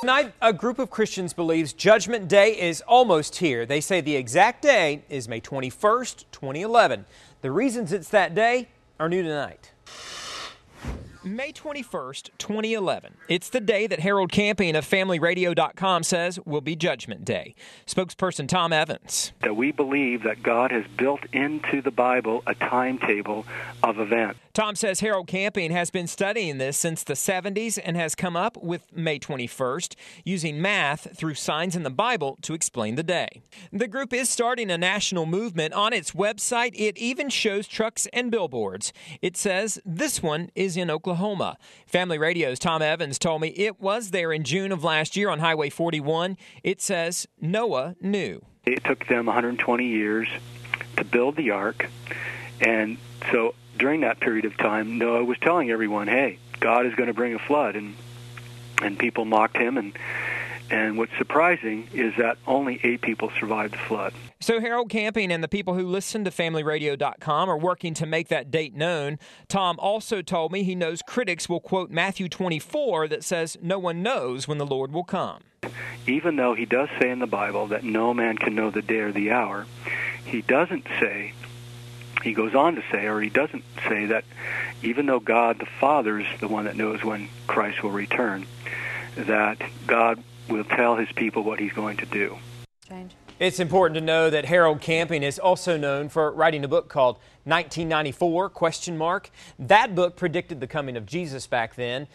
Tonight, a group of Christians believes Judgment Day is almost here. They say the exact day is May 21st, 2011. The reasons it's that day are new tonight. May 21st, 2011. It's the day that Harold Camping of FamilyRadio.com says will be Judgment Day. Spokesperson Tom Evans. That we believe that God has built into the Bible a timetable of events. Tom says Harold Camping has been studying this since the 70s and has come up with May 21st using math through signs in the Bible to explain the day. The group is starting a national movement. On its website, it even shows trucks and billboards. It says this one is in Oklahoma. Family Radio's Tom Evans told me it was there in June of last year on Highway 41. It says Noah knew. It took them 120 years to build the ark. And so during that period of time, Noah was telling everyone, "Hey, God is going to bring a flood," and and people mocked him. And and what's surprising is that only eight people survived the flood. So Harold Camping and the people who listen to FamilyRadio.com are working to make that date known. Tom also told me he knows critics will quote Matthew 24 that says no one knows when the Lord will come. Even though he does say in the Bible that no man can know the day or the hour, he doesn't say he goes on to say, or he doesn't say, that even though God the Father is the one that knows when Christ will return, that God will tell his people what he's going to do. Change. It's important to know that Harold Camping is also known for writing a book called 1994 question mark. That book predicted the coming of Jesus back then.